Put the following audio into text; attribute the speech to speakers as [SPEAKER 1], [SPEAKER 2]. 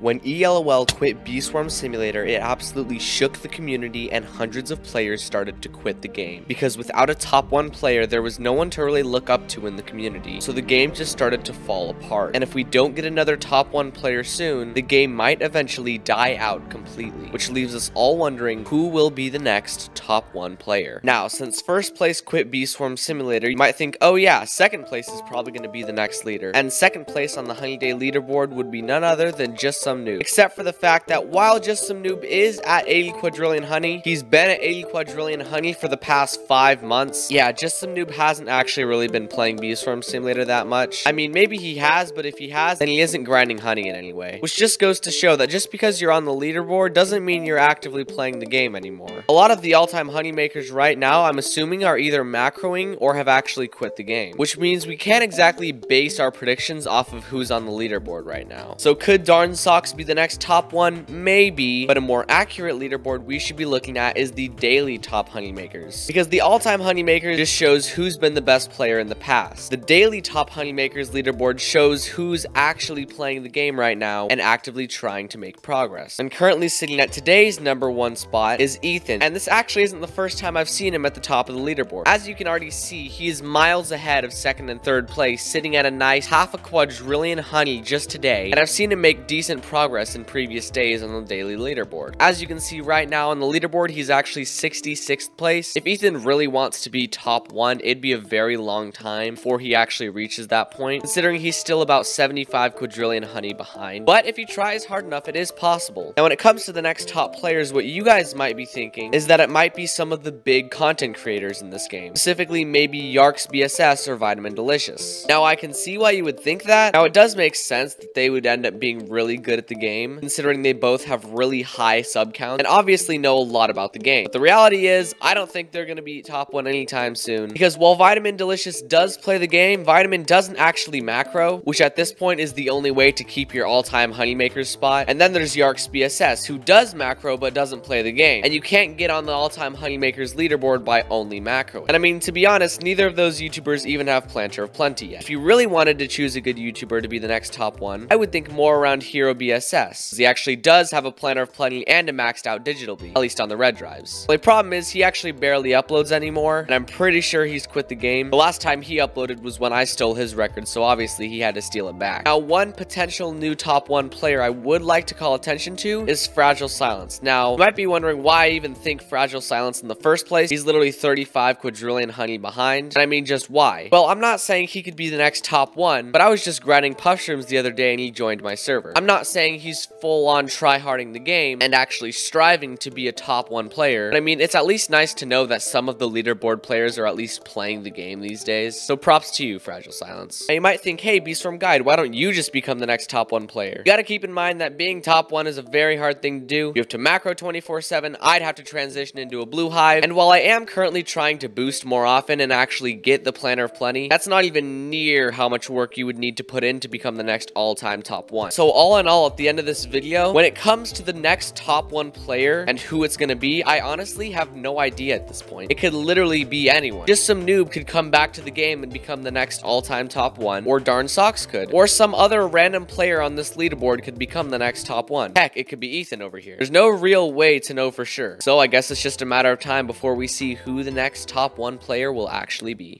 [SPEAKER 1] When ELOL quit Bee Swarm Simulator, it absolutely shook the community and hundreds of players started to quit the game. Because without a top 1 player, there was no one to really look up to in the community, so the game just started to fall apart. And if we don't get another top 1 player soon, the game might eventually die out completely, which leaves us all wondering who will be the next top 1 player. Now, since first place quit Bee Swarm Simulator, you might think, oh yeah, second place is probably going to be the next leader. And second place on the Honey Day leaderboard would be none other than just some noob. Except for the fact that while Just Some Noob is at 80 quadrillion honey, he's been at 80 quadrillion honey for the past five months. Yeah, Just Some Noob hasn't actually really been playing Bee Swarm Simulator that much. I mean, maybe he has, but if he has, then he isn't grinding honey in any way. Which just goes to show that just because you're on the leaderboard doesn't mean you're actively playing the game anymore. A lot of the all-time honey makers right now, I'm assuming, are either macroing or have actually quit the game. Which means we can't exactly base our predictions off of who's on the leaderboard right now. So could Darn Socks be the next top one? Maybe, but a more accurate leaderboard we should be looking at is the daily top honey makers. Because the all-time honey maker just shows who's been the best player in the past. The daily top honey makers leaderboard shows who's actually playing the game right now and actively trying to make progress. And currently sitting at today's number one spot is Ethan. And this actually isn't the first time I've seen him at the top of the leaderboard. As you can already see, he is miles ahead of second and third place, sitting at a nice half a quadrillion honey just today. And I've seen him make decent progress in previous days on the daily leaderboard. As you can see right now on the leaderboard, he's actually 66th place. If Ethan really wants to be top one, it'd be a very long time before he actually reaches that point, considering he's still about 75 quadrillion honey behind. But if he tries hard enough, it is possible. Now, when it comes to the next top players, what you guys might be thinking is that it might be some of the big content creators in this game, specifically maybe Yarks BSS or Vitamin Delicious. Now, I can see why you would think that. Now, it does make sense that they would end up being really good at the game, considering they both have really high sub counts and obviously know a lot about the game. But the reality is, I don't think they're going to be top one anytime soon, because while Vitamin Delicious does play the game, Vitamin doesn't actually macro, which at this point is the only way to keep your all-time honeymaker spot. And then there's Yarks BSS, who does macro but doesn't play the game. And you can't get on the all-time honeymakers leaderboard by only macro. And I mean, to be honest, neither of those YouTubers even have Planter of Plenty yet. If you really wanted to choose a good YouTuber to be the next top one, I would think more around Hero BSS. He actually does have a planter of Plenty and a maxed out Digital Bee, at least on the red drives. The problem is he actually barely uploads anymore, and I'm pretty sure he's quit the game. The last time he uploaded was when I stole his record, so obviously he had to steal it back. Now, one potential new top one player I would like to call attention to is Fragile Silence. Now, you might be wondering why I even think Fragile Silence in the first place. He's literally 35 quadrillion honey behind, and I mean just why? Well, I'm not saying he could be the next top one, but I was just grinding mushrooms the other day and he joined my server. I'm not saying he's full on tryharding the game and actually striving to be a top one player, but I mean, it's at least nice to know that some of the leaderboard players are at least playing the game these days. So props to you, Fragile Silence. Now you might think, hey, Bee Swarm Guide, why don't you just become the next top one player? You gotta keep in mind that being top one is a very hard thing to do. You have to macro 24-7, I'd have to transition into a blue hive, and while I am currently trying to boost more often and actually get the Planter of Plenty, that's not even near how much work you would need to put in to become the next all-time top one. So all in all, at the end of this video, when it comes to the next top one player and who it's gonna be, I honestly have no idea at this point. It could literally be anyone. Just some noob could come back to the game and become the next all-time top one, or Darn Socks could, or some other random player on this leaderboard could become the next top one. Heck, it could be Ethan over here. There's no real way to know for sure. So I guess it's just a matter of time before we see who the next top one player will actually be.